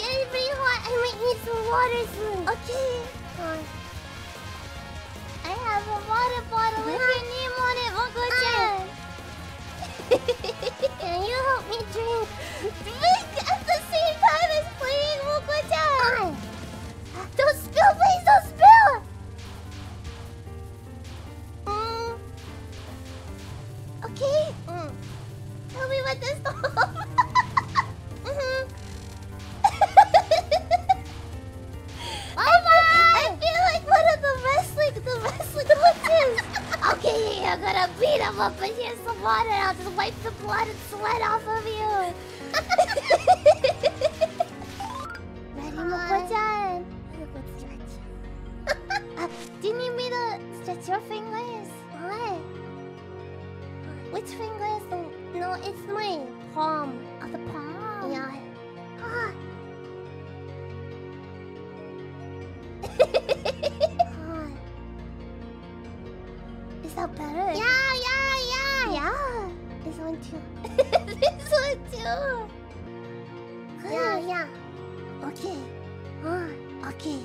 getting pretty hot. I might need some water soon. Okay. I have a water bottle with your name on it, Moco-chan. Can you help me drink? Drink at the same time as playing Moco-chan. Don't spill, please don't spill. Mm. Okay. Mm. Tell me what this I'm gonna beat him up and here's some water. I'll just wipe the blood and sweat off of you. Ready, Moco-chan? Stretch. uh, do you need me to stretch your fingers? What? Which finger is the... No, it's my palm. Oh, the palm? Yeah. Is that better? Yeah, yeah, yeah. Yeah. This one too. this one too. Yeah, yeah. Okay. Ah, okay.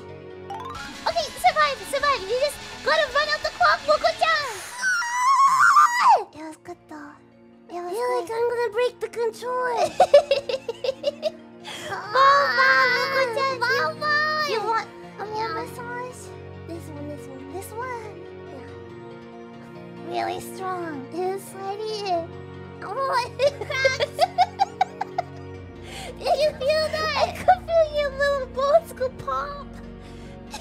Okay, survive, survive. You just gotta run out the clock, Moco-chan. it was good though. It was I feel like I'm gonna break the controller. Mama, Really strong. It's ready. Oh, it cracks. Did you feel that? I could feel your little bones go pop.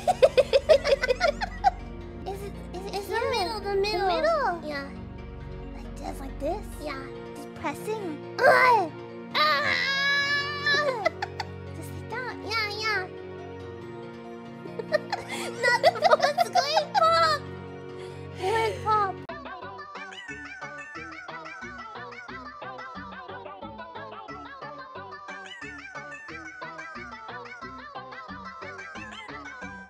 is it? Is it? Is the middle? The middle. The middle. Yeah. Like just like this. Yeah. Just pressing. Ah! Ah! just like that. Yeah, yeah. Not the bones going.